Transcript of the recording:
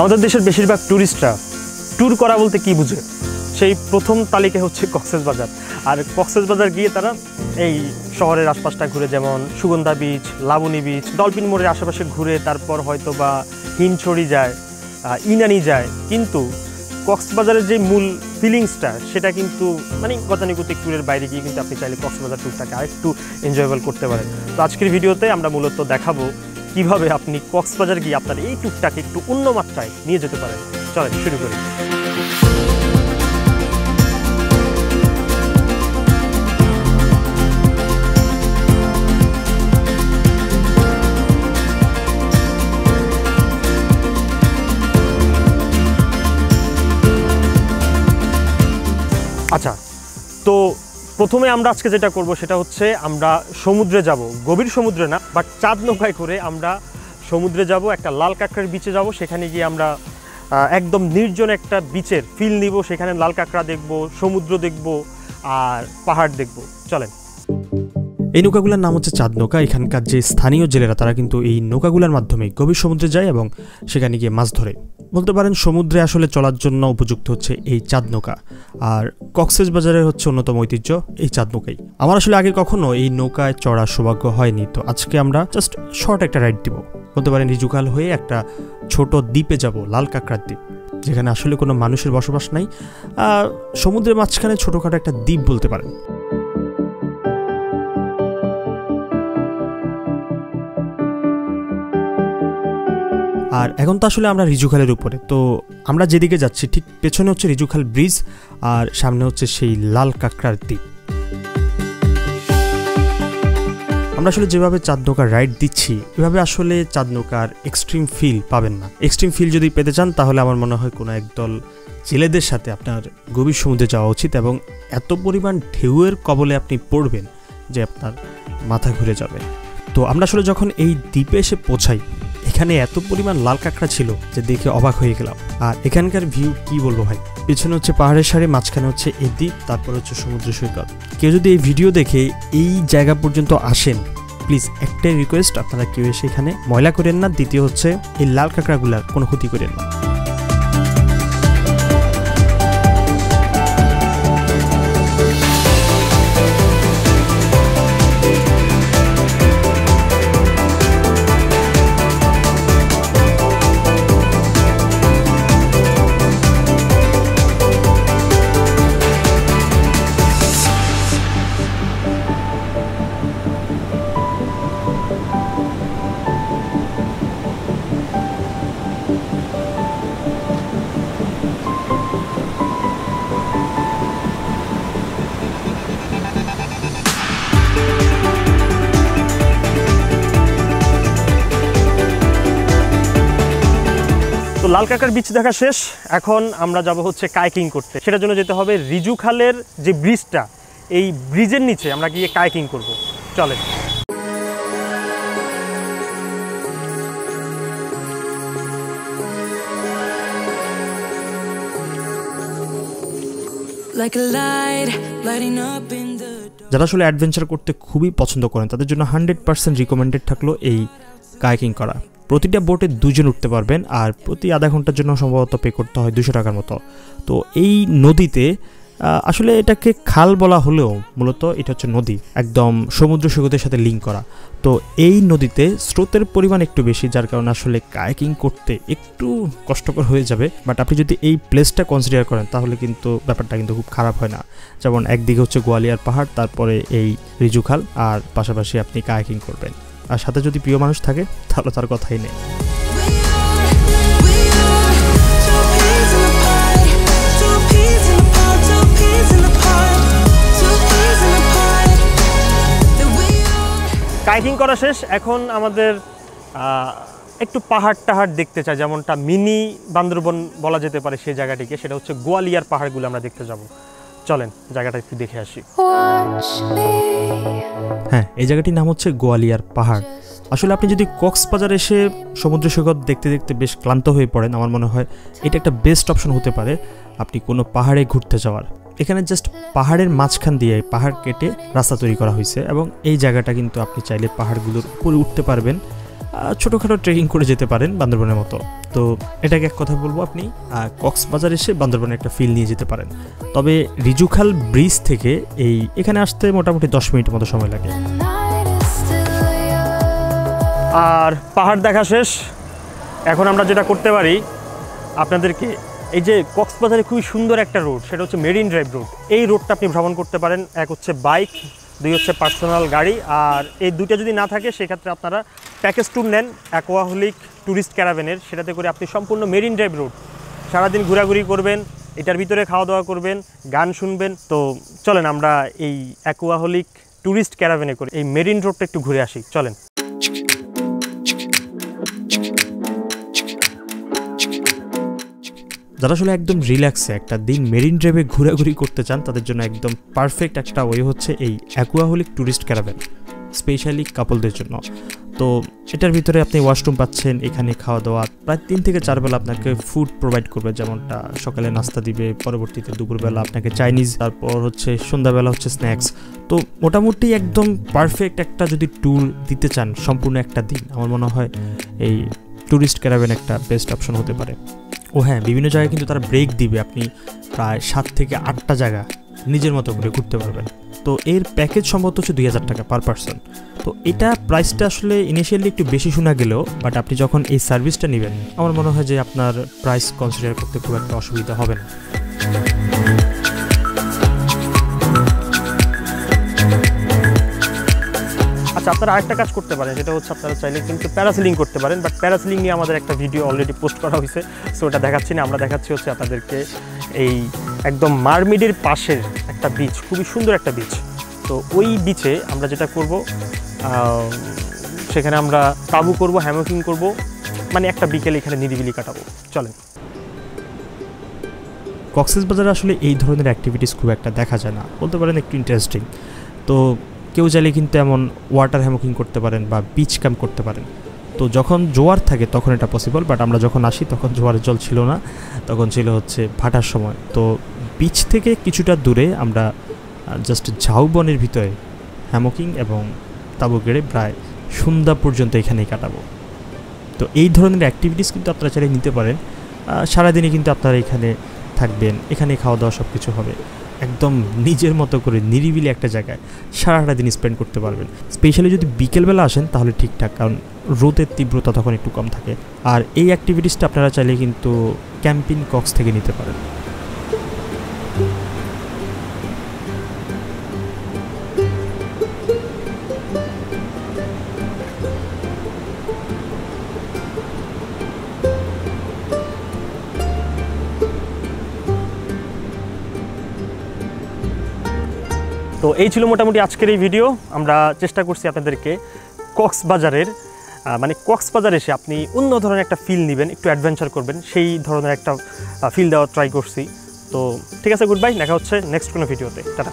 আমাদের দেশের বেশিরভাগ ট্যুরিস্টরা ট্যুর করা বলতে কি বুঝে? সেই প্রথম তালিকা হচ্ছে কক্সেস বাজার। আর কক্সেস বাজার গিয়ে তারা এই শহরের আশপাশটা ঘুরে, যেমন Sugandha beach Laboni beach dolphin মোড়ের আশেপাশে ঘুরে, তারপর হয়তো বা হিমছড়ি যায় ইনানি যায়। কিন্তু কক্সবাজারের যে মূল ফিলিংসটা সেটা কিন্তু মানে গতানুগতিক ট্যুরের বাইরে গিয়ে কিন্তু আপনি চাইলে কক্সবাজার ট্যুরটাকে আরেকটু এনজয়েবল করতে পারেন। তো আজকের ভিডিওতে আমরা মূলত দেখাবো কীভাবে আপনি কক্সবাজার গিয়ে আপনার এই টুকটাকে একটু অন্য মাত্রায় নিয়ে যেতে পারেন? চলেন, শুরু করি। আচ্ছা তো প্রথমে আমরা আজকে যেটা করব সেটা হচ্ছে আমরা সমুদ্রে যাব। গভীর সমুদ্রে না বাট চাঁদ নৌকায় করে আমরা সমুদ্রে যাব, একটা লাল কাঁকড়ার বিচে যাব, সেখানে গিয়ে আমরা একদম নির্জন একটা বিচের ফিল নিব, সেখানে লাল কাঁকড়া দেখব, সমুদ্র দেখব আর পাহাড় দেখব। চলেন। এই নৌকাগুলোর নাম হচ্ছে চাঁদ নৌকা। এখানকার যে স্থানীয় জেলেরা, তারা কিন্তু এই নৌকাগুলোর মাধ্যমে গভীর সমুদ্রে যায় এবং সেখানে গিয়ে মাছ ধরে। বলতে পারেন, সমুদ্রে আসলে চলার জন্য উপযুক্ত হচ্ছে এই চাঁদ নৌকা। আর কক্সেস বাজারের হচ্ছে অন্যতম ঐতিহ্য এই চাঁদ নৌকাই। আমার আসলে আগে কখনো এই নৌকায় চড়ার সৌভাগ্য হয়নি, তো আজকে আমরা জাস্ট শর্ট একটা রাইড দিব। বলতে পারেন, রিজুকাল হয়ে একটা ছোট দ্বীপে যাব, লাল কাঁকড়ার দ্বীপ, যেখানে আসলে কোনো মানুষের বসবাস নাই। সমুদ্রের মাঝখানে ছোটোখাটো একটা দ্বীপ বলতে পারেন। আর এখন তো আসলে আমরা রিজুখালের উপরে। তো আমরা যেদিকে যাচ্ছি, ঠিক পেছনে হচ্ছে রিজুখাল ব্রিজ আর সামনে হচ্ছে সেই লাল কাঁকড়ার দ্বীপ। আমরা আসলে যেভাবে চাঁদ নৌকার রাইড দিচ্ছি, এভাবে আসলে চাঁদ নৌকার এক্সট্রিম ফিল পাবেন না। এক্সট্রিম ফিল যদি পেতে চান, তাহলে আমার মনে হয় কোনো একদল জেলেদের সাথে আপনার গভীর সমুদ্রে যাওয়া উচিত এবং এত পরিমাণ ঢেউয়ের কবলে আপনি পড়বেন যে আপনার মাথা ঘুরে যাবে। তো আমরা আসলে যখন এই দ্বীপে এসে পৌঁছাই এখানে এত পরিমাণ লাল কাঁকড়া ছিল যে দেখে অবাক হয়ে গেলাম। আর এখানকার ভিউ কি বলব ভাই? পেছনে হচ্ছে পাহাড়ের সারি, মাঝখানে হচ্ছে এই দ্বীপ তারপর হচ্ছে সমুদ্র সৈকত। কেউ যদি এই ভিডিও দেখে এই জায়গা পর্যন্ত আসেন প্লিজ একটাই রিকোয়েস্ট আপনারা কেউ এসে এখানে ময়লা করেন না। দ্বিতীয় হচ্ছে এই লাল কাঁকড়াগুলার কোনো ক্ষতি করেন না। লাল কাকার বিচ দেখা শেষ। এখন আমরা যাব হচ্ছে কাইকিং করতে। সেটার জন্য যেতে হবে রিজু খালের যে ব্রিজটা এই ব্রিজের নিচে আমরা গিয়ে কাইকিং করব। চলে. যারা আসলে অ্যাডভেঞ্চার করতে খুবই পছন্দ করেন তাদের জন্য হান্ড্রেড পার্সেন্ট রিকমেন্ডেড থাকল এই কায়াকিং করা। প্রতিটা বোটে দুজন উঠতে পারবেন আর প্রতি আধা ঘণ্টার জন্য সম্ভবত পে করতে হয় দুশো টাকার মতো। তো এই নদীতে আসলে এটাকে খাল বলা হলেও মূলত এটা হচ্ছে নদী, একদম সমুদ্র সৈকতের সাথে লিঙ্ক করা। তো এই নদীতে স্রোতের পরিমাণ একটু বেশি, যার কারণে আসলে কায়াকিং করতে একটু কষ্টকর হয়ে যাবে। বাট আপনি যদি এই প্লেসটা কনসিডার করেন, তাহলে কিন্তু ব্যাপারটা কিন্তু খুব খারাপ হয় না। যেমন একদিকে হচ্ছে গোয়ালিয়ার পাহাড়, তারপরে এই রিজুখাল আর পাশাপাশি আপনি কায়াকিং করবেন। আর সাথে যদি প্রিয় মানুষ থাকে, তাহলে তার কথাই নেই. কাইকিং করা শেষ। এখন আমাদের একটু পাহাড় টাহাড় দেখতে চাই। যেমনটা মিনি বান্দরবন বলা যেতে পারে সেই জায়গাটিকে। সেটা হচ্ছে গোয়ালিয়ার পাহাড়গুলো আমরা দেখতে যাব। চলেন জায়গাটা একটু দেখে আসি। হ্যাঁ এই জায়গাটির নাম হচ্ছে গোয়ালিয়ার পাহাড়। আসলে আপনি যদি কক্সবাজার এসে সমুদ্র সৈকত দেখতে দেখতে বেশ ক্লান্ত হয়ে পড়েন আমার মনে হয় এটা একটা বেস্ট অপশন হতে পারে আপনি কোনো পাহাড়ে ঘুরতে যাওয়ার। এখানে জাস্ট পাহাড়ের মাঝখান দিয়ে পাহাড় কেটে রাস্তা তৈরি করা হয়েছে এবং এই জায়গাটা কিন্তু আপনি চাইলে পাহাড়গুলোর উপরে উঠতে পারবেন। ছোটোখাটো ট্রেকিং করে যেতে পারেন বান্দরবনের মতো। তো এটাকে এক কথা বলব আপনি কক্সবাজার এসে বান্দরবনে একটা ফিল নিয়ে যেতে পারেন। তবে রিজুখাল ব্রিজ থেকে এই, এখানে আসতে মোটামুটি দশ মিনিট মতো সময় লাগে। আর পাহাড় দেখা শেষ। এখন আমরা যেটা করতে পারি, আপনাদেরকে এই যে কক্সবাজারে খুবই সুন্দর একটা রোড সেটা হচ্ছে মেরিন ড্রাইভ রোড এই রোডটা আপনি ভ্রমণ করতে পারেন। এক হচ্ছে বাইক দুই হচ্ছে পার্সোনাল গাড়ি, আর এই দুইটা যদি না থাকে, সেক্ষেত্রে আপনারা প্যাকেজ ট্যুর নেন অ্যাকোয়াহলিক ট্যুরিস্ট ক্যারাভেনের। সেটাতে করে আপনি সম্পূর্ণ মেরিন ড্রাইভ রোড সারাদিন ঘোরাঘুরি করবেন, এটার ভিতরে খাওয়া দাওয়া করবেন, গান শুনবেন। তো চলেন আমরা এই অ্যাকোয়াহলিক ট্যুরিস্ট ক্যারাভেনে করে এই মেরিন রোডটা একটু ঘুরে আসি। চলেন। যারা আসলে একদম রিল্যাক্সে একটা দিন মেরিন ড্রাইভে ঘোরাঘুরি করতে চান, তাদের জন্য একদম পারফেক্ট একটা ওয়ে হচ্ছে এই অ্যাকুয়াহলিক ট্যুরিস্ট ক্যারাভেন। স্পেশালি কাপলদের জন্য। তো এটার ভিতরে আপনি ওয়াশরুম পাচ্ছেন, এখানে খাওয়া দাওয়া প্রায় তিন থেকে চার বেলা আপনাকে ফুড প্রোভাইড করবে, যেমনটা সকালে নাস্তা দিবে, পরবর্তীতে দুপুরবেলা আপনাকে চাইনিজ তারপর হচ্ছে সন্ধ্যাবেলা হচ্ছে স্ন্যাক্স তো মোটামুটি একদম পারফেক্ট একটা যদি ট্যুর দিতে চান, সম্পূর্ণ একটা দিন, আমার মনে হয় এই ট্যুরিস্ট ক্যারাভেন একটা বেস্ট অপশন হতে পারে। ও হ্যাঁ বিভিন্ন জায়গায় কিন্তু তারা ব্রেক দিবে, আপনি প্রায় সাত থেকে আটটা জায়গা নিজের মতো করে ঘুরতে পারবেন। তো এর প্যাকেজ সম্ভবত হচ্ছে দুই হাজার টাকা পার পার্সন তো এটা প্রাইসটা আসলে ইনিশিয়ালি একটু বেশি শোনা গেলেও বাট আপনি যখন এই সার্ভিসটা নেবেন, আমার মনে হয় যে আপনার প্রাইস কনসিডার করতে খুব একটা অসুবিধা হবে না। আচ্ছা আপনারা আরেকটা কাজ করতে পারেন, সেটা হচ্ছে আপনারা চাইলে কিন্তু প্যারাসিলিং করতে পারেন বাট প্যারাসিলিং নিয়ে আমাদের একটা ভিডিও অলরেডি পোস্ট করা হয়েছে। সো ওটা দেখাচ্ছি না, আমরা দেখাচ্ছি হচ্ছে আপনাদেরকে এই একদম মারমিডের পাশের একটা বিচ খুবই সুন্দর একটা বিচ তো ওই বিচে আমরা যেটা করব সেখানে আমরা তাবু করব হ্যামকিং করব মানে একটা বিকেল এখানে নিরিবিলি কাটাবো। চলেন। কক্সেস বাজারে আসলে এই ধরনের অ্যাক্টিভিটিস খুব একটা দেখা যায় না। বলতে পারেন একটু ইন্টারেস্টিং তো কেউ চাইলে কিন্তু এমন ওয়াটার হ্যামকিং করতে পারেন বা বিচ ক্যাম্প করতে পারেন। তো যখন জোয়ার থাকে তখন এটা পসিবল বাট আমরা যখন আসি তখন জোয়ারের জল ছিল না তখন ছিল হচ্ছে ভাটার সময়। তো বিচ থেকে কিছুটা দূরে আমরা জাস্ট ঝাউবনের ভিতরে হ্যামকিং এবং তাবু গেড়ে প্রায় সন্ধ্যা পর্যন্ত এখানেই কাটাবো। তো এই ধরনের অ্যাক্টিভিটিস কিন্তু আপনারা চাইলে নিতে পারেন। আহ, সারাদিনই কিন্তু আপনারা এখানে থাকবেন এখানে খাওয়া দাওয়া সব কিছু হবে। একদম নিজের মতো করে নিরিবিলি একটা জায়গায় সারাটা দিন স্পেন্ড করতে পারবেন। স্পেশালি যদি বিকেলবেলা আসেন, তাহলে ঠিকঠাক, কারণ রোদের তীব্রতা তখন একটু কম থাকে। আর এই অ্যাক্টিভিটিসটা আপনারা চাইলে কিন্তু ক্যাম্পিং কক্স থেকে নিতে পারেন। তো এই ছিল মোটামুটি আজকের এই ভিডিও। আমরা চেষ্টা করছি আপনাদেরকে কক্সবাজারের মানে কক্সবাজার এসে আপনি অন্য ধরনের একটা ফিল নেবেন, একটু অ্যাডভেঞ্চার করবেন, সেই ধরনের একটা ফিল দেওয়ার ট্রাই করছি। তো ঠিক আছে গুড বাই দেখা হচ্ছে নেক্সট কোনো ভিডিওতে টাটা।